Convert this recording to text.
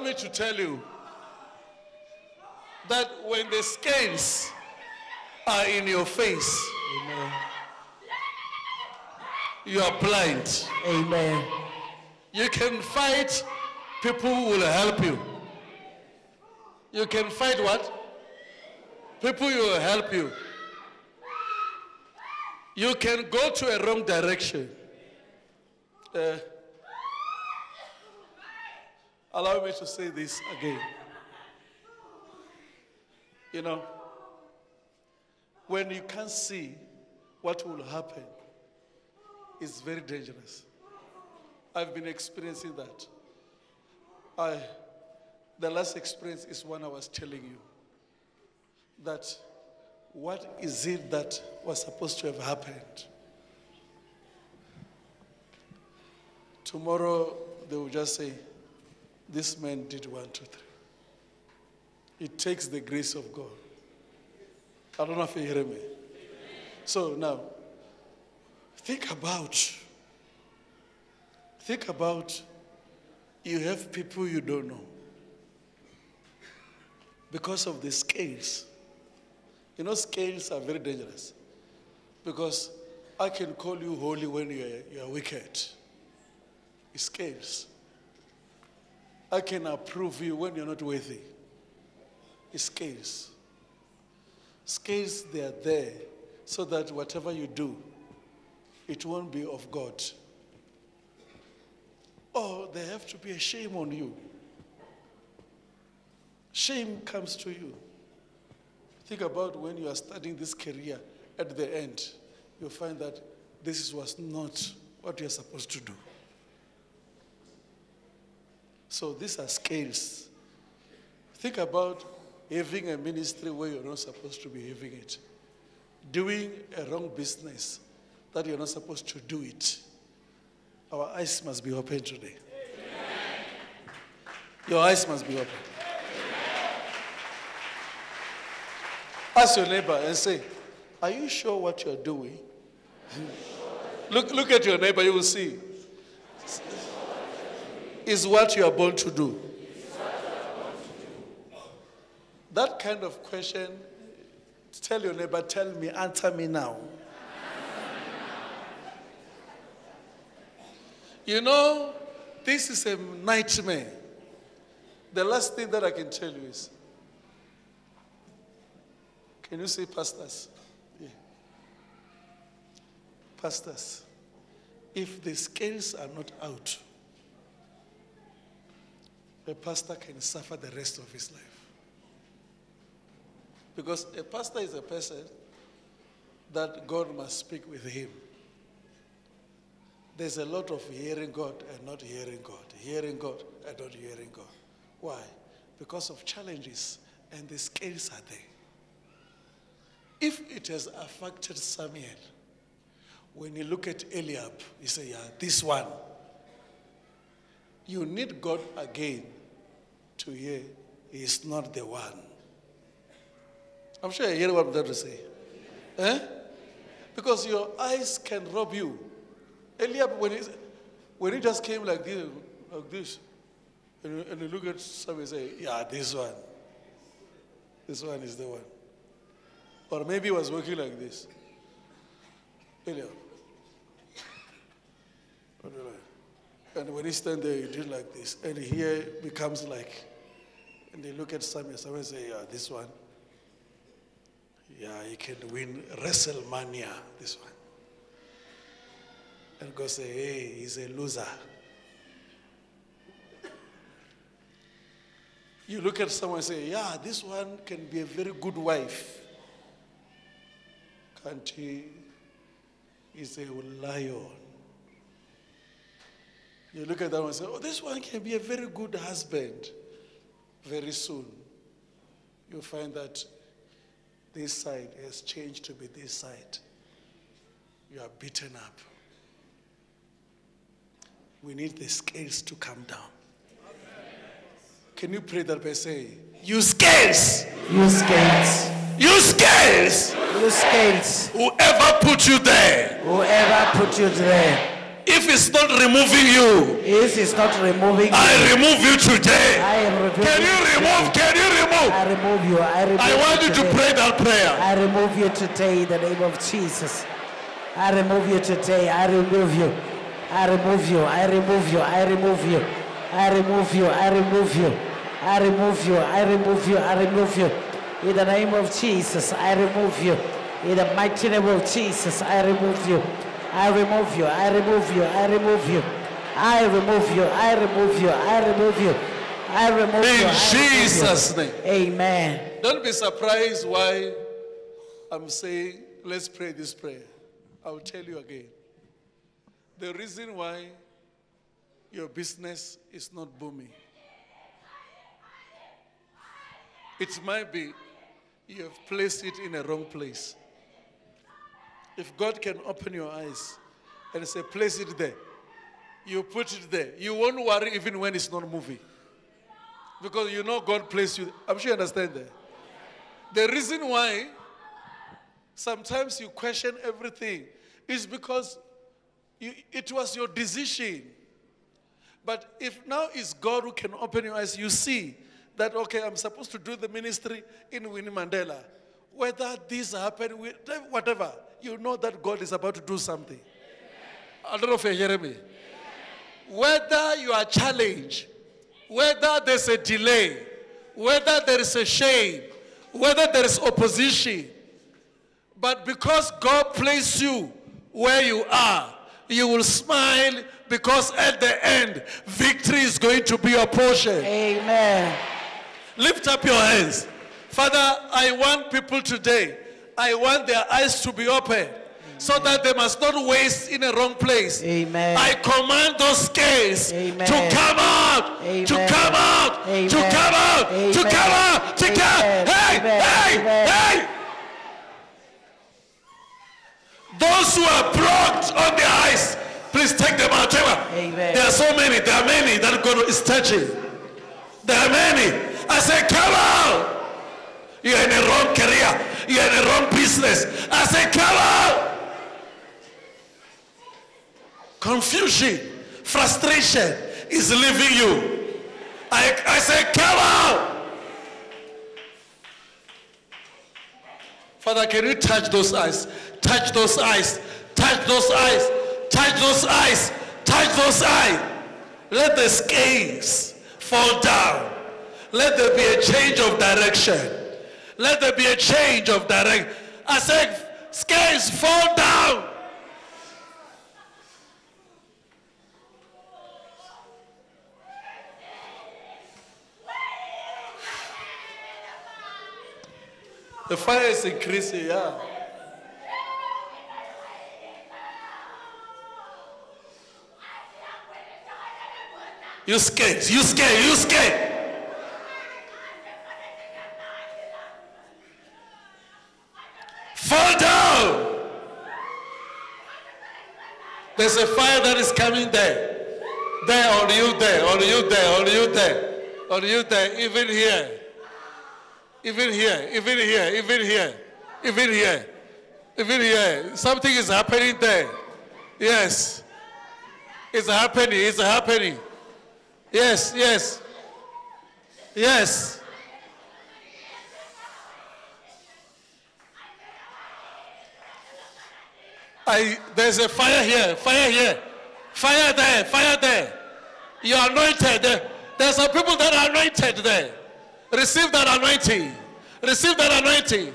allow me to tell you that when the scales are in your face, Amen. you are blind. Amen. You can fight people who will help you. You can fight what? People who will help you. You can go to a wrong direction. Uh, allow me to say this again. You know, when you can't see what will happen, it's very dangerous. I've been experiencing that. I, the last experience is when I was telling you that what is it that was supposed to have happened? Tomorrow they will just say, this man did one, two, three. It takes the grace of God. I don't know if you hear me. So now, think about Think about you have people you don't know because of the scales. You know, scales are very dangerous because I can call you holy when you are, you are wicked. Scales. I can approve you when you're not worthy. It's scales. Scales, they are there so that whatever you do, it won't be of God. Oh, or there have to be a shame on you. Shame comes to you. Think about when you are studying this career at the end, you find that this was not what you're supposed to do. So these are scales. Think about having a ministry where you're not supposed to be having it, doing a wrong business that you're not supposed to do it. Our eyes must be open today. Your eyes must be open. Ask your neighbor and say, Are you sure what you're doing? look, look at your neighbor, you will see. Is what you are born to do. That kind of question, tell your neighbor, tell me, answer me now. You know, this is a nightmare. The last thing that I can tell you is can you say pastors? Yeah. Pastors, if the scales are not out, a pastor can suffer the rest of his life. Because a pastor is a person that God must speak with him. There's a lot of hearing God and not hearing God, hearing God and not hearing God. Why? Because of challenges and the scales are there. If it has affected Samuel, when you look at Eliab, you say, Yeah, this one. You need God again to hear he is not the one. I'm sure you hear what I'm say. Eh? Because your eyes can rob you Eliab, when he, when he just came like this, like this, and, you- and you look at somebody and say, yeah, this one. This one is the one. Or maybe he was working like this. Eliab. What do you like? And when he stand there, he did like this. And here it becomes like, and they look at Samuel, Samuel say, yeah, this one. Yeah, he can win WrestleMania, this one. And God say, hey, he's a loser. You look at someone and say, yeah, this one can be a very good wife. Can't he? He's a lion. You look at that one and say, oh, this one can be a very good husband. Very soon, you find that this side has changed to be this side. You are beaten up. We need the scales to come down. Can you pray that by saying, You scales! You scales. You scales! You scales. Whoever put you there, Whoever put you there, if it's not removing you, If it's not removing I you, remove you today. I am removing Can you remove? Can you remove? I remove you. I remove I want you to pray that prayer. I remove you today in the name of Jesus. I remove you today. I remove you. I remove you. I remove you. I remove you. I remove you. I remove you. I remove you. I remove you. I remove you. In the name of Jesus, I remove you. In the mighty name of Jesus, I remove you. I remove you. I remove you. I remove you. I remove you. I remove you. I remove you. I remove you. In you. Jesus' name. Amen. Don't be surprised why I'm saying, let's pray this prayer. I will tell you again. The reason why your business is not booming, it might be you have placed it in a wrong place. If God can open your eyes and say, place it there, you put it there, you won't worry even when it's not moving. Because you know God placed you. I'm sure you understand that. The reason why sometimes you question everything is because you, it was your decision. But if now it's God who can open your eyes, you see that, okay, I'm supposed to do the ministry in Winnie Mandela. Whether this happen, with- whatever, you know that God is about to do something. I don't know if you hear me. Whether you are challenged, whether there's a delay, whether there is a shame, whether there is opposition, but because God placed you where you are, you will smile because at the end, victory is going to be your portion. Amen. Lift up your hands. Father, I want people today, I want their eyes to be open so that they must not waste in a wrong place. Amen. I command those scales Amen. to come out, to come out, to come out, to come out, to come. Amen. Hey, Amen. hey, Amen. hey. Those who are blocked on their eyes, please take them out. Out. Amen. There are so many, there are many that God is touching. There are many. I say, come out. You're in a wrong career. You're in a wrong business. I say, come out. Confusion, frustration is leaving you. I, I say, come out. Father, can you touch those eyes? Touch those eyes. Touch those eyes. Touch those eyes. Touch those eyes. Let the scales fall down. Let there be a change of direction. Let there be a change of direction. I said, scales fall down. The fire is increasing, yeah. You scared, you scared, you scared. Fall down. There's a fire that is coming there. There, on you there, on you there, on you there, on you there, even here. Even here, even here, even here, even here, even here. Something is happening there. Yes. It's happening, it's happening. Yes, yes. Yes. I, there's a fire here, fire here, fire there, fire there. You're anointed. There, there some people that are anointed there. Receive that anointing. Receive that anointing.